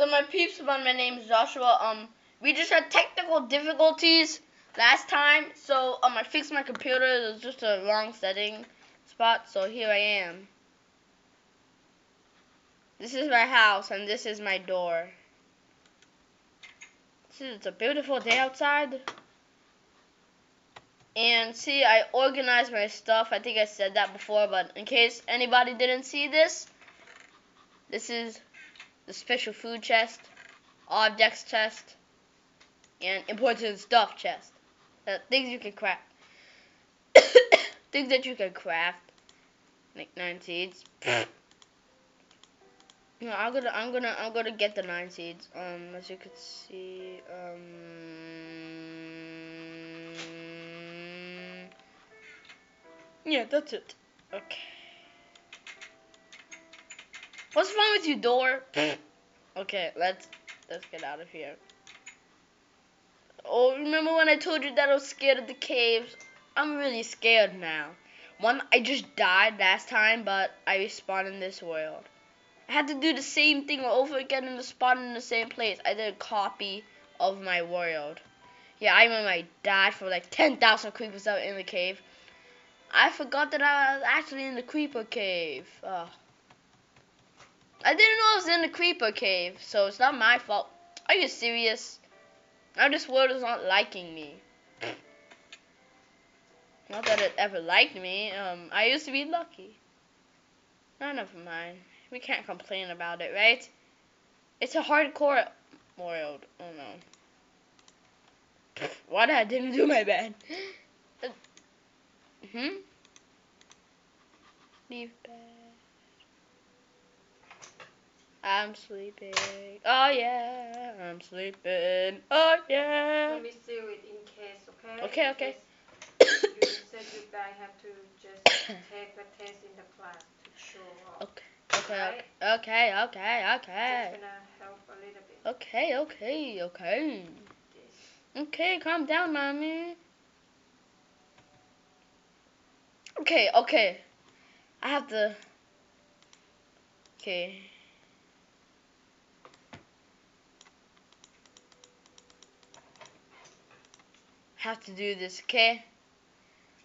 Up, my peeps? My name is Joshua. Um, we just had technical difficulties last time, so um, I fixed my computer. It was just a wrong setting spot, so here I am. This is my house, and this is my door. See, it's a beautiful day outside. And see, I organized my stuff. I think I said that before, but in case anybody didn't see this, this is the special food chest, objects chest, and important stuff chest. Uh, things you can craft. things that you can craft. Like nine seeds. no, I'm gonna, I'm gonna, I'm gonna get the nine seeds. Um, as you can see, um. Yeah, that's it. Okay. What's wrong with you, door? Mm. okay, let's let's get out of here. Oh, remember when I told you that I was scared of the caves? I'm really scared now. One, I just died last time, but I respawned in this world. I had to do the same thing over again and spawn in the same place. I did a copy of my world. Yeah, I remember I died for like 10,000 creepers out in the cave. I forgot that I was actually in the creeper cave. Oh. I didn't know I was in the creeper cave, so it's not my fault. Are you serious? Now this world is not liking me. Not that it ever liked me. Um, I used to be lucky. No, never mind. We can't complain about it, right? It's a hardcore world. Oh no. What? I didn't do my bed. hmm? Leave bed. I'm sleeping. Oh yeah, I'm sleeping. Oh yeah. Let me seal it in case, okay? Okay, okay. you said you guys have to just take the test in the class to show off. Okay. Okay, okay, okay, okay. Just gonna help a little bit. Okay, okay, okay. Okay, calm down, mommy. Okay, okay. I have to. Okay. Have to do this, okay?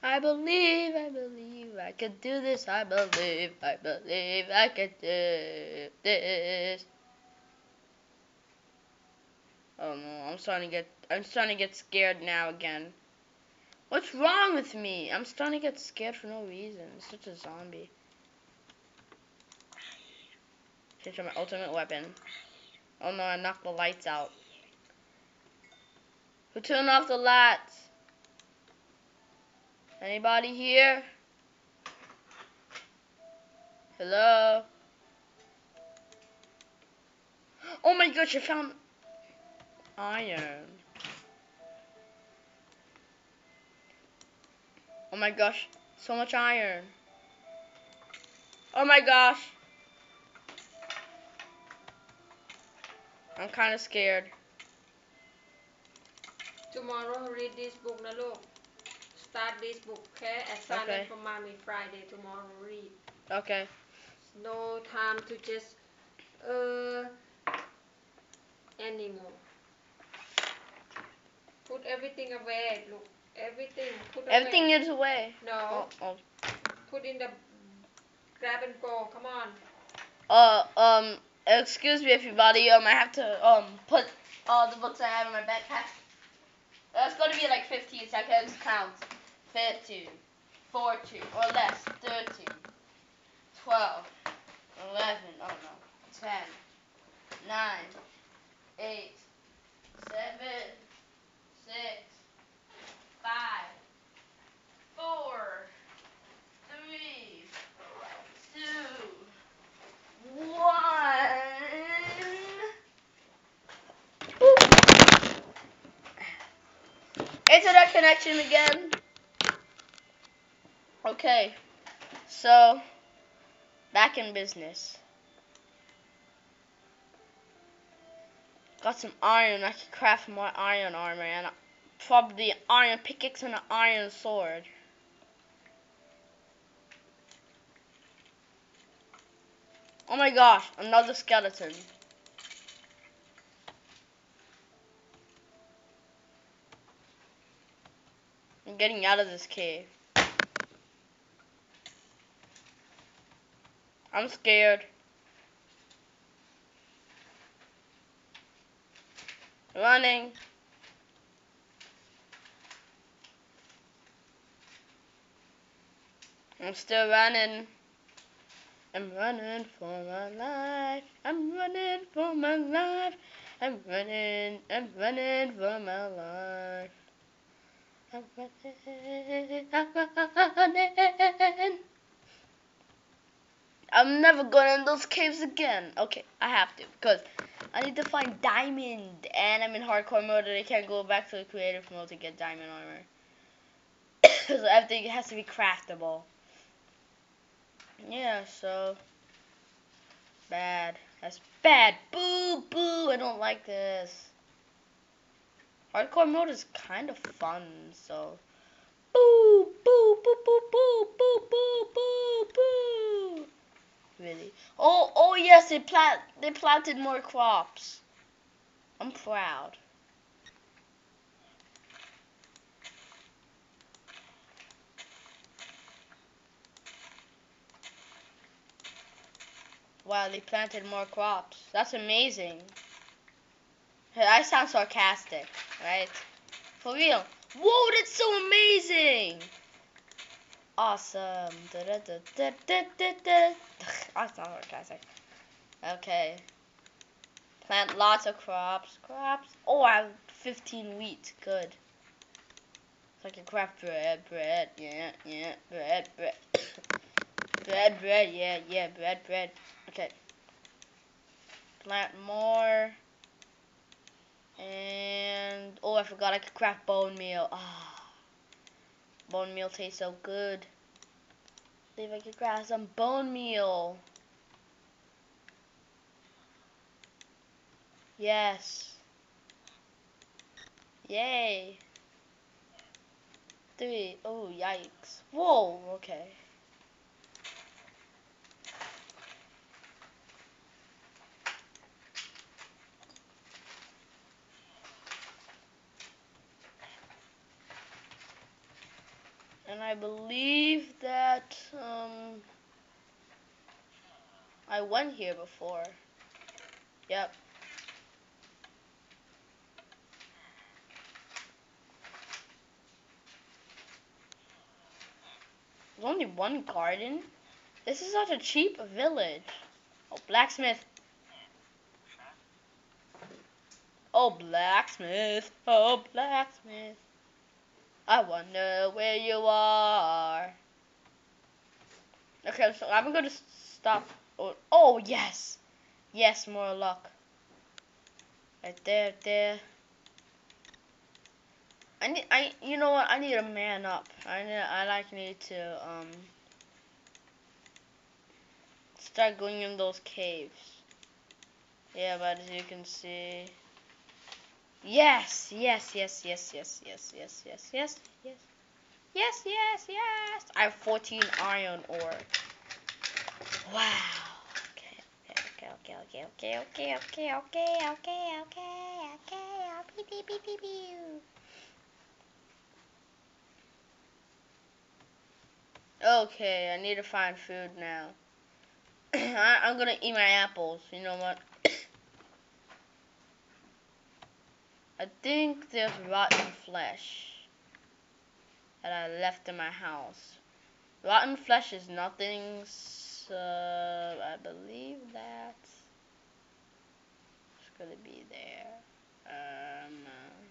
I believe, I believe I can do this. I believe, I believe I can do this. Oh no, I'm starting to get, I'm starting to get scared now again. What's wrong with me? I'm starting to get scared for no reason. I'm such a zombie. Change my ultimate weapon. Oh no, I knocked the lights out. Who turned off the lights? Anybody here? Hello? Oh my gosh, I found iron. Oh my gosh, so much iron. Oh my gosh. I'm kind of scared Tomorrow read this book นะลูก Start this book, okay? Assignment Okay. for mommy Friday. Tomorrow read. Okay. No time to just uh anymore. Put everything away, look. Everything. Put away. Everything is away. No. Oh, oh. Put in the grab and go. Come on. Uh, um, excuse me, everybody. Um, I have to um put all the books I have in my backpack. That's going to be like 15 seconds. Count. 15, 14, or less. 13, 12, 11, oh no, 10, 9, Internet connection again. Okay, so back in business. Got some iron. I can craft more iron armor and probably iron pickaxe and an iron sword. Oh my gosh, another skeleton. Getting out of this cave. I'm scared. Running. I'm still running. I'm running for my life. I'm running for my life. I'm running. I'm running for my life. I'm running. I'm running. I'm never going in those caves again. Okay, I have to because I need to find diamond, and I'm in hardcore mode, and I can't go back to the creative mode to get diamond armor. so everything has to be craftable. Yeah, so bad. That's bad. Boo, boo. I don't like this. Hardcore mode is kind of fun, so. Boo, boo, boo, boo, boo, boo, boo, boo, boo. Really? Oh, oh yes, they plant, they planted more crops. I'm proud. Wow, they planted more crops. That's amazing. I sound sarcastic, right? For real. Whoa, that's so amazing! Awesome. Da, da, da, da, da, da, da. That's not sarcastic. Okay. Plant lots of crops. Crops. Oh, I have 15 wheat. Good. So I can craft bread, bread, yeah, yeah, bread, bread. bread, bread, yeah, yeah, bread, bread. Okay. Plant more. And, oh, I forgot I could craft bone meal. Ah. Bone meal tastes so good. See if I could craft some bone meal. Yes. Yay. Three. Oh, yikes. Whoa, okay. And I believe that um, I went here before. Yep. There's only one garden? This is such a cheap village. Oh, blacksmith. Oh, blacksmith. Oh, blacksmith. I wonder where you are. Okay, so I'm gonna stop. Oh, oh yes, yes, more luck. Right there, there. I need, I, you know what? I need a man up. I need, I like need to um start going in those caves. Yeah, but as you can see. Yes, yes, yes, yes, yes, yes, yes, yes, yes, yes. Yes, yes, yes. I have 14 iron ore. Wow. Okay, okay, okay, okay, okay, okay, okay, okay, okay, okay, okay, okay, okay, Okay, I need to find food now. I, I'm gonna eat my apples. You know what? I think there's rotten flesh that I left in my house. Rotten flesh is nothing, so I believe that it's gonna be there. Um, uh,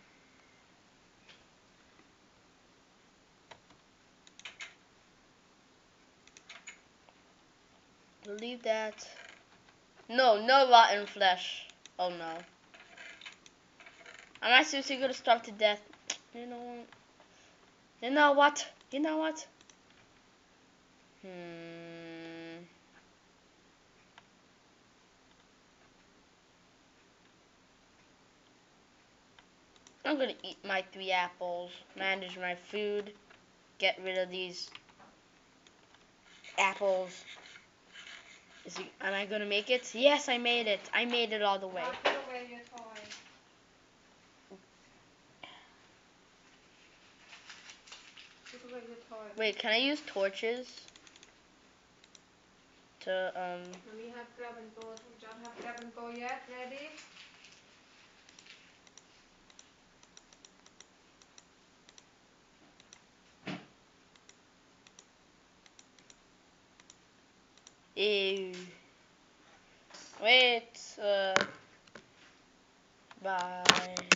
believe that. No, no rotten flesh. Oh no. Am I seriously gonna starve to death? You know what? You know what? You know what? Hmm. I'm gonna eat my three apples, manage my food, get rid of these apples. Am I gonna make it? Yes, I made it. I made it all the way. Put away your toy. the toilet. Wait, can I use torches? To um. Let me have grab and go. John have grab and go yet? Ready? Ew. Wait. Uh. Bye.